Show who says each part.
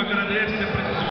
Speaker 1: Agradece a